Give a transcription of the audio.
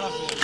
Gracias.